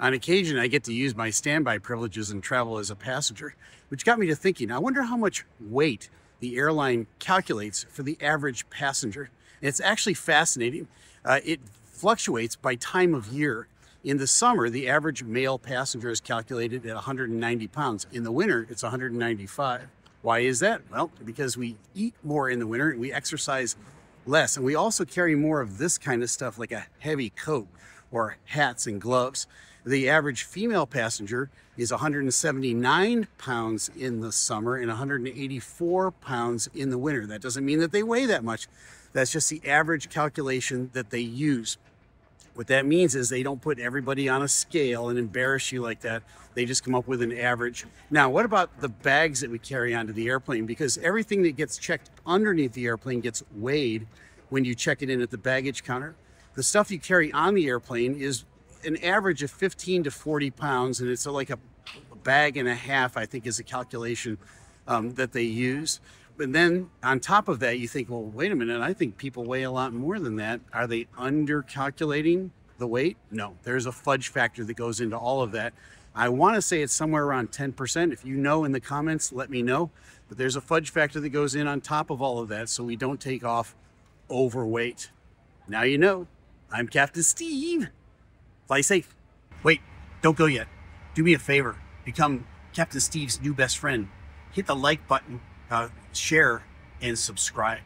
On occasion, I get to use my standby privileges and travel as a passenger, which got me to thinking, I wonder how much weight the airline calculates for the average passenger. And it's actually fascinating. Uh, it fluctuates by time of year. In the summer, the average male passenger is calculated at 190 pounds. In the winter, it's 195. Why is that? Well, because we eat more in the winter and we exercise less. And we also carry more of this kind of stuff like a heavy coat or hats and gloves. The average female passenger is 179 pounds in the summer and 184 pounds in the winter. That doesn't mean that they weigh that much. That's just the average calculation that they use. What that means is they don't put everybody on a scale and embarrass you like that. They just come up with an average. Now, what about the bags that we carry onto the airplane? Because everything that gets checked underneath the airplane gets weighed when you check it in at the baggage counter. The stuff you carry on the airplane is an average of 15 to 40 pounds, and it's like a bag and a half, I think, is a calculation um, that they use. But then on top of that, you think, well, wait a minute, I think people weigh a lot more than that. Are they under calculating the weight? No, there's a fudge factor that goes into all of that. I want to say it's somewhere around 10%. If you know in the comments, let me know. But there's a fudge factor that goes in on top of all of that so we don't take off overweight. Now you know. I'm Captain Steve. Fly safe. Wait, don't go yet. Do me a favor. Become Captain Steve's new best friend. Hit the like button uh, share, and subscribe.